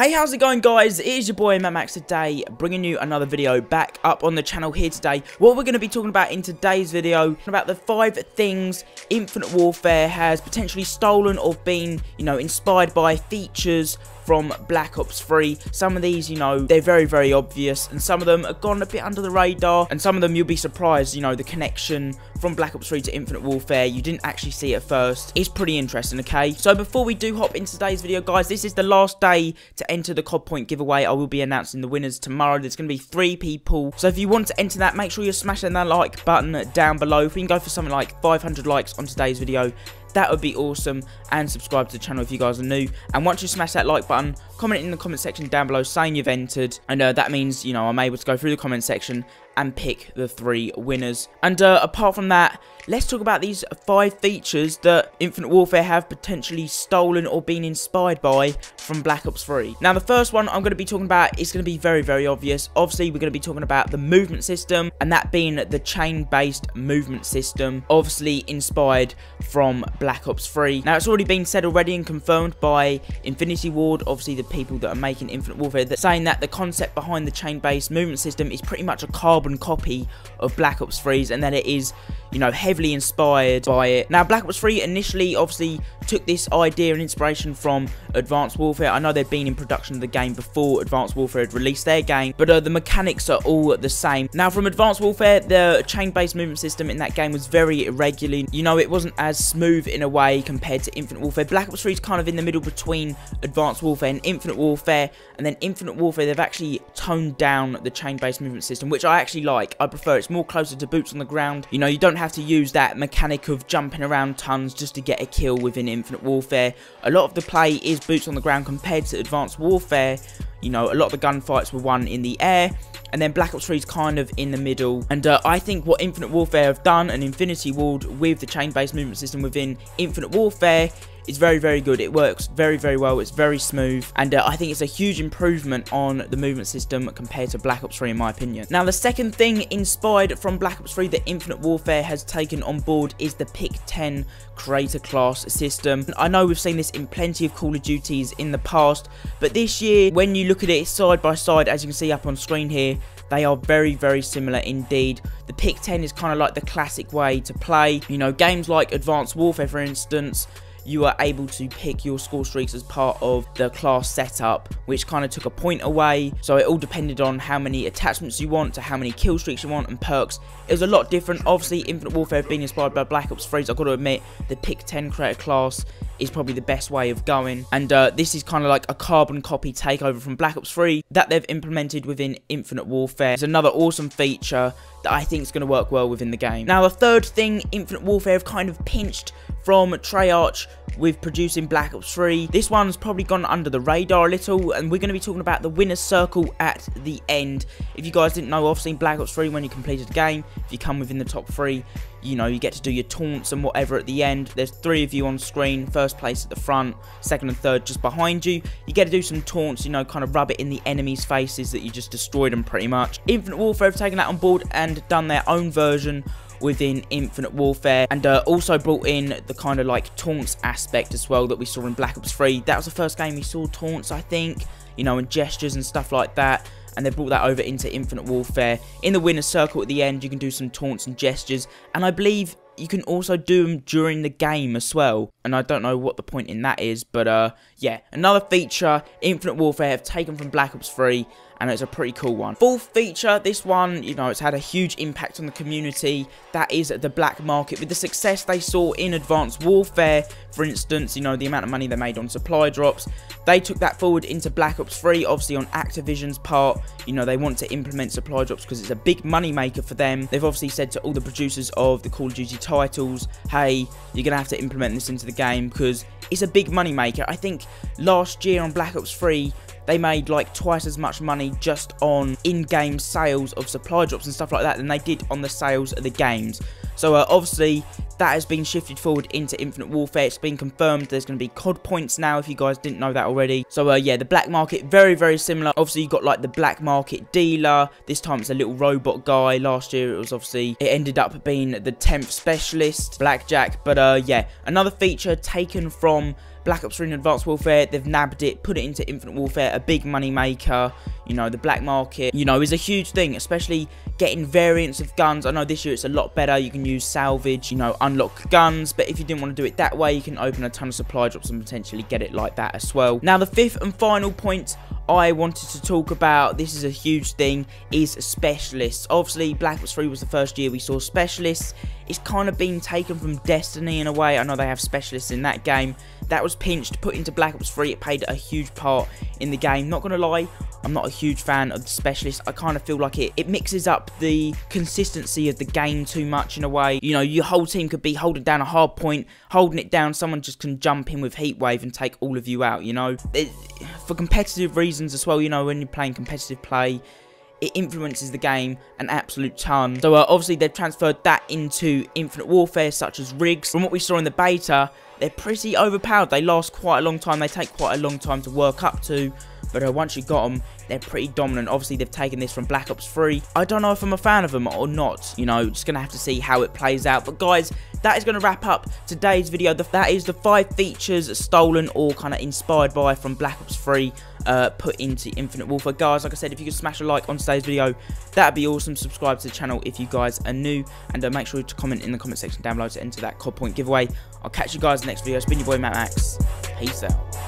Hey, how's it going guys? It is your boy Max today, bringing you another video back up on the channel here today. What we're going to be talking about in today's video, about the five things Infinite Warfare has potentially stolen or been, you know, inspired by features from Black Ops 3. Some of these, you know, they're very, very obvious, and some of them have gone a bit under the radar, and some of them you'll be surprised, you know, the connection from Black Ops 3 to Infinite Warfare, you didn't actually see it first. It's pretty interesting, okay? So before we do hop into today's video, guys, this is the last day to enter the COD Point giveaway. I will be announcing the winners tomorrow. There's going to be three people. So if you want to enter that, make sure you're smashing that like button down below. If we can go for something like 500 likes on today's video, that would be awesome. And subscribe to the channel if you guys are new. And once you smash that like button comment in the comment section down below saying you've entered and uh, that means you know i'm able to go through the comment section and pick the three winners and uh, apart from that let's talk about these five features that Infinite Warfare have potentially stolen or been inspired by from Black Ops 3. Now, the first one I'm going to be talking about is going to be very, very obvious. Obviously, we're going to be talking about the movement system, and that being the chain-based movement system, obviously inspired from Black Ops 3. Now, it's already been said already and confirmed by Infinity Ward, obviously the people that are making Infinite Warfare, that saying that the concept behind the chain-based movement system is pretty much a carbon copy of Black Ops 3's, and that it is, you know, heavily inspired by it. Now, Black Ops 3 initially obviously took this idea and inspiration from Advanced Warfare. I know they'd been in production of the game before Advanced Warfare had released their game, but uh, the mechanics are all the same. Now, from Advanced Warfare, the chain-based movement system in that game was very irregular. You know, it wasn't as smooth in a way compared to Infinite Warfare. Black Ops 3 is kind of in the middle between Advanced Warfare and Infinite Warfare, and then Infinite Warfare, they've actually toned down the chain-based movement system, which I actually like. I prefer It's more closer to boots on the ground. You know, you don't have to use use that mechanic of jumping around tons just to get a kill within Infinite Warfare. A lot of the play is boots on the ground compared to Advanced Warfare. You know, a lot of the gunfights were won in the air, and then Black Ops 3 is kind of in the middle. And uh, I think what Infinite Warfare have done and Infinity Ward with the chain-based movement system within Infinite Warfare it's very, very good. It works very, very well. It's very smooth. And uh, I think it's a huge improvement on the movement system compared to Black Ops 3 in my opinion. Now, the second thing inspired from Black Ops 3 that Infinite Warfare has taken on board is the Pick 10 creator class system. I know we've seen this in plenty of Call of Duties in the past, but this year, when you look at it side by side, as you can see up on screen here, they are very, very similar indeed. The Pick 10 is kind of like the classic way to play. You know, games like Advanced Warfare, for instance, you are able to pick your score streaks as part of the class setup, which kind of took a point away. So it all depended on how many attachments you want, to how many kill streaks you want, and perks. It was a lot different. Obviously, Infinite Warfare being inspired by Black Ops 3, I've got to admit, the pick 10 creator class is probably the best way of going. And uh, this is kind of like a carbon copy takeover from Black Ops 3 that they've implemented within Infinite Warfare. It's another awesome feature that I think is going to work well within the game. Now, the third thing Infinite Warfare have kind of pinched from Treyarch with producing Black Ops 3. This one's probably gone under the radar a little, and we're going to be talking about the winner's circle at the end. If you guys didn't know, obviously Black Ops 3, when you completed the game, if you come within the top three, you know, you get to do your taunts and whatever at the end. There's three of you on screen, first place at the front, second and third just behind you. You get to do some taunts, you know, kind of rub it in the enemy's faces that you just destroyed them pretty much. Infinite Warfare have taken that on board and done their own version within Infinite Warfare and uh, also brought in the kind of like taunts aspect as well that we saw in Black Ops 3. That was the first game we saw taunts, I think, you know, and gestures and stuff like that and they brought that over into Infinite Warfare. In the winner's circle at the end, you can do some taunts and gestures, and I believe you can also do them during the game as well. And I don't know what the point in that is, but uh, yeah, another feature Infinite Warfare have taken from Black Ops 3 and it's a pretty cool one. Fourth feature, this one, you know, it's had a huge impact on the community. That is the black market. With the success they saw in Advanced Warfare, for instance, you know, the amount of money they made on supply drops, they took that forward into Black Ops 3, obviously on Activision's part. You know, they want to implement supply drops because it's a big money maker for them. They've obviously said to all the producers of the Call of Duty titles, hey, you're going to have to implement this into the game because it's a big money maker. I think last year on Black Ops 3, they made like twice as much money just on in-game sales of supply drops and stuff like that than they did on the sales of the games. So uh, obviously that has been shifted forward into Infinite Warfare. It's been confirmed there's going to be COD points now if you guys didn't know that already. So uh, yeah, the black market, very, very similar. Obviously, you got like the black market dealer. This time it's a little robot guy. Last year it was obviously, it ended up being the 10th specialist, Blackjack. But uh, yeah, another feature taken from Black Ops 3 and Advanced Warfare, they've nabbed it, put it into Infinite Warfare, a big money maker. You know, the black market, you know, is a huge thing, especially getting variants of guns. I know this year it's a lot better. You can use salvage, you know, unlock guns. But if you didn't want to do it that way, you can open a ton of supply drops and potentially get it like that as well. Now, the fifth and final point I wanted to talk about, this is a huge thing, is specialists. Obviously, Black Ops 3 was the first year we saw specialists. It's kind of been taken from Destiny in a way. I know they have specialists in that game. That was pinched, put into Black Ops 3. It played a huge part in the game. Not going to lie, I'm not a huge fan of the specialist. I kind of feel like it, it mixes up the consistency of the game too much in a way. You know, your whole team could be holding down a hard point, holding it down. Someone just can jump in with heat wave and take all of you out, you know. It, for competitive reasons as well, you know, when you're playing competitive play, it influences the game an absolute ton. So uh, obviously they've transferred that into Infinite Warfare, such as rigs. From what we saw in the beta, they're pretty overpowered. They last quite a long time. They take quite a long time to work up to. But uh, once you got them, they're pretty dominant. Obviously, they've taken this from Black Ops 3. I don't know if I'm a fan of them or not. You know, just going to have to see how it plays out. But guys, that is going to wrap up today's video. That is the five features stolen or kind of inspired by from Black Ops 3 uh, put into Infinite Warfare. Guys, like I said, if you could smash a like on today's video, that'd be awesome. Subscribe to the channel if you guys are new. And uh, make sure to comment in the comment section down below to enter that COD point giveaway. I'll catch you guys next next video. It's been your boy MacMacs. Peace out.